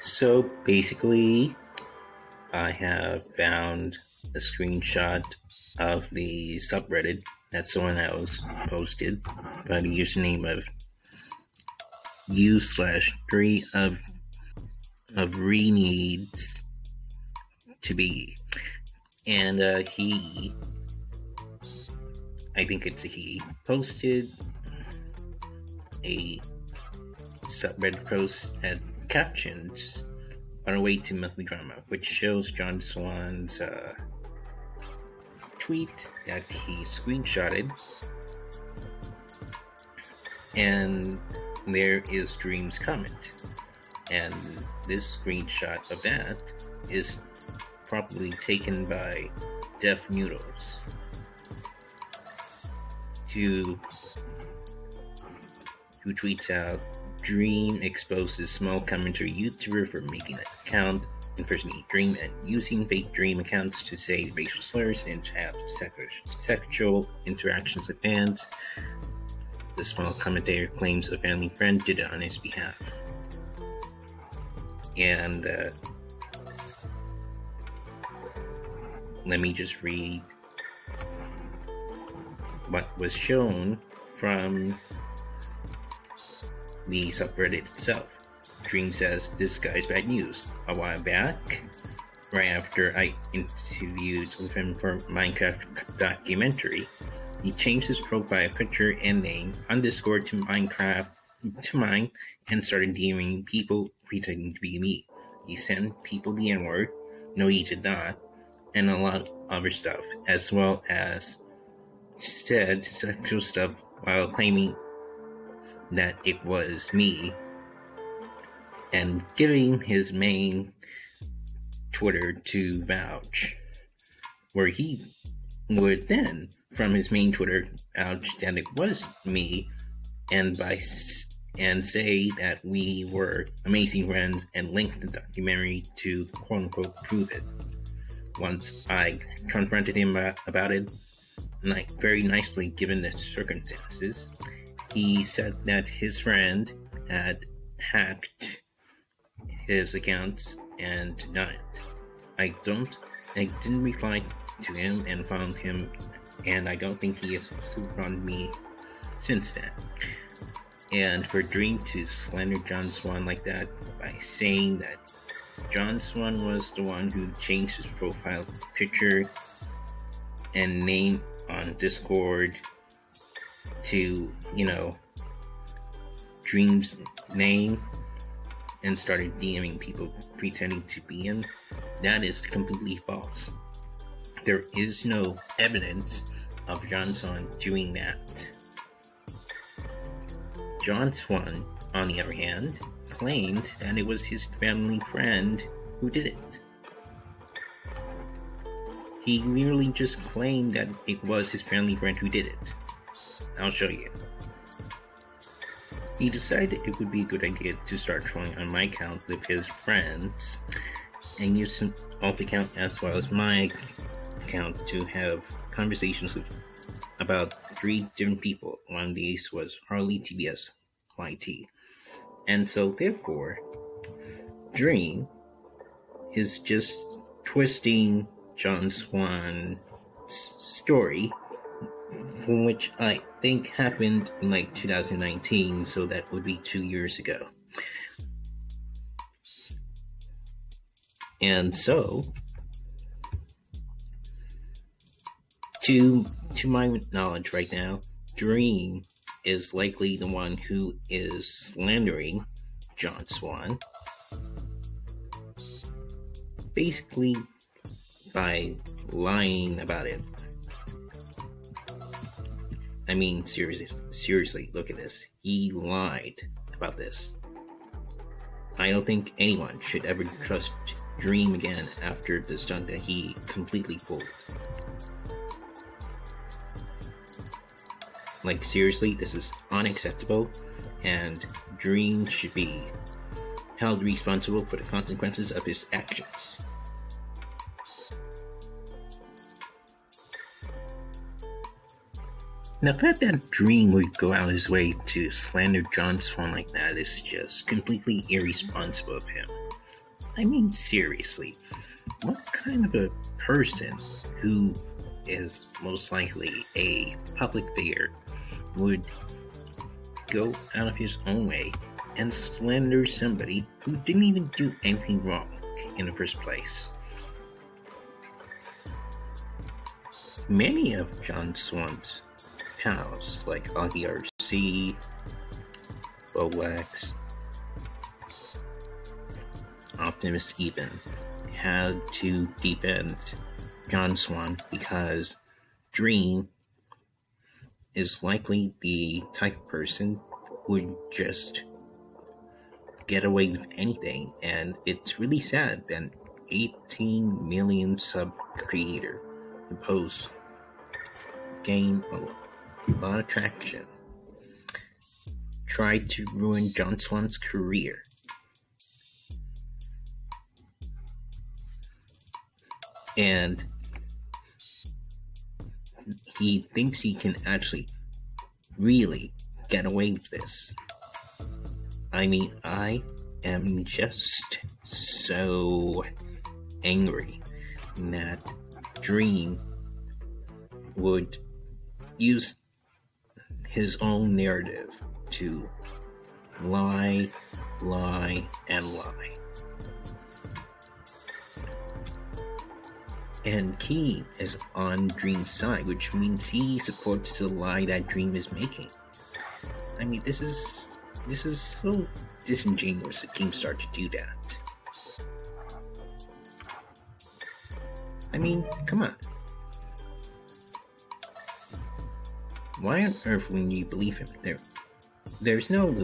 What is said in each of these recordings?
So basically, I have found a screenshot of the subreddit. That's the one that was posted by the username of u slash three of of re needs to be, and uh, he, I think it's he, posted a subreddit post that captions on our way to monthly drama, which shows John Swan's uh, tweet that he screenshotted, and there is Dream's comment, and this screenshot of that is probably taken by Def Noodles to who tweets out Dream exposes small commentary YouTuber for making an account impersonating Dream and using fake Dream accounts to say racial slurs and have sexual interactions with fans. The small commentator claims a family friend did it on his behalf. And uh, let me just read what was shown from the subreddit itself. Dream says this guy's bad news. A while back, right after I interviewed him for Minecraft documentary, he changed his profile picture and name underscore to Minecraft to mine and started DMing people pretending to be me. He sent people the N word. No, he did not. And a lot of other stuff, as well as said sexual stuff while claiming that it was me and giving his main Twitter to vouch, where he would then, from his main Twitter, vouch that it was me, and by and say that we were amazing friends, and link the documentary to quote unquote prove it. Once I confronted him about it, like very nicely given the circumstances, he said that his friend had hacked his accounts and denied it. I don't, I didn't reply to him and found him, and I don't think he has on me since then. And for Dream to slander John Swan like that by saying that John Swan was the one who changed his profile picture and name on Discord to, you know, Dream's name and started DMing people pretending to be him, that is completely false. There is no evidence of John Swan doing that. John Swan, on the other hand, claimed that it was his family friend who did it. He literally just claimed that it was his family friend who did it. I'll show you. He decided it would be a good idea to start trolling on my account with his friends and use his alt account as well as my account to have conversations with about three different people. One of these was Harley TBS YT. And so therefore, Dream is just twisting John Swan's story which I think happened in like 2019, so that would be two years ago. And so, to to my knowledge right now, Dream is likely the one who is slandering John Swan. Basically, by lying about it. I mean, seriously, seriously, look at this. He lied about this. I don't think anyone should ever trust Dream again after the stunt that he completely pulled. Like, seriously, this is unacceptable, and Dream should be held responsible for the consequences of his actions. Now, the fact that Dream would go out his way to slander John Swan like that is just completely irresponsible of him. I mean, seriously, what kind of a person who is most likely a public figure would go out of his own way and slander somebody who didn't even do anything wrong in the first place? Many of John Swan's pals, like Augie RC, Bowblax, Optimus even. Had to defend John Swan because Dream is likely the type of person who would just get away with anything, and it's really sad that 18 million sub creator who posts gain a lot of traction tried to ruin John Swan's career. And he thinks he can actually really get away with this. I mean, I am just so angry that Dream would use his own narrative to lie, lie, and lie. And Keem is on Dream's side, which means he supports the lie that Dream is making. I mean, this is this is so disingenuous that Keemstar to do that. I mean, come on. Why on earth would you believe him? There, there's no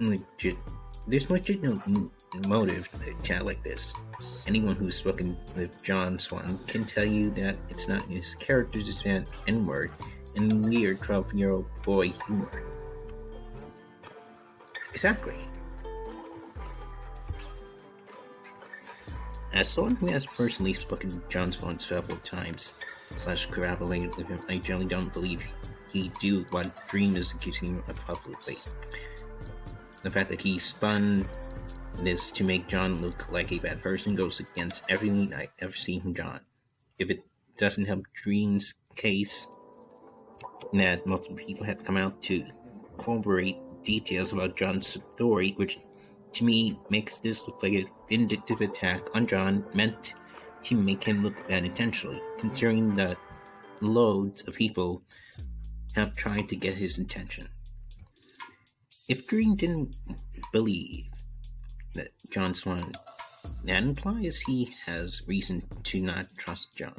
legit, there's legit no motive to chat like this anyone who's spoken with John Swan can tell you that it's not his character to say N word and weird 12 year old boy humor. Exactly. As someone who has personally spoken to John Swan several times, slash collaborated with him, I generally don't believe he do what Dream is accusing him of publicly. The fact that he spun this to make John look like a bad person goes against everything I've ever seen from John. If it doesn't help Dream's case, that multiple people have come out to corroborate details about John's story, which to me makes this look like a vindictive attack on John meant to make him look bad intentionally, considering that loads of people have tried to get his attention. If Dream didn't believe that John Swan. That implies he has reason to not trust John.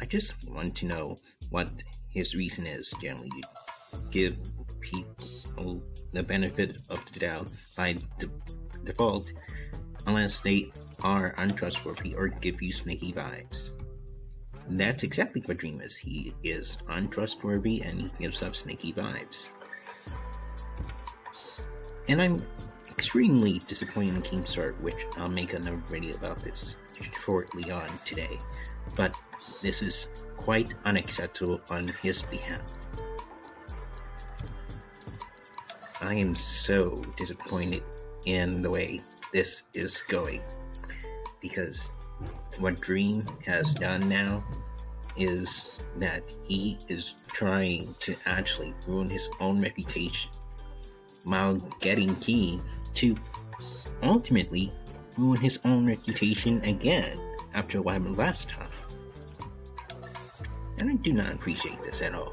I just want to know what his reason is. Generally, you give people the benefit of the doubt by de- default, unless they are untrustworthy or give you snaky vibes. That's exactly what Dream is. He is untrustworthy and he gives up snaky vibes. And I'm extremely disappointed in Keemstar, which I'll make another video about this shortly on today. But this is quite unacceptable on his behalf. I am so disappointed in the way this is going because what Dream has done now is that he is trying to actually ruin his own reputation while getting Keem to ultimately ruin his own reputation again after what happened last time. And I do not appreciate this at all.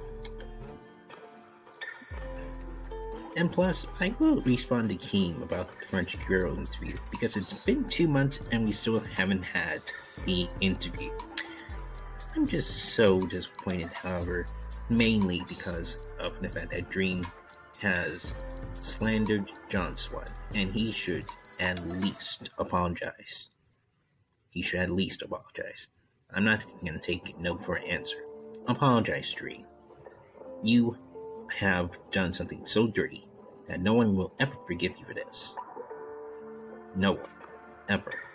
And plus, I will respond to Keem about the French girl interview because it's been two months and we still haven't had the interview. I'm just so disappointed, however, mainly because of the fact that Dream has slandered John Swan, and he should at least apologize. He should at least apologize. I'm not going to take no for an answer. Apologize, Dream. You have done something so dirty that no one will ever forgive you for this. No one. Ever.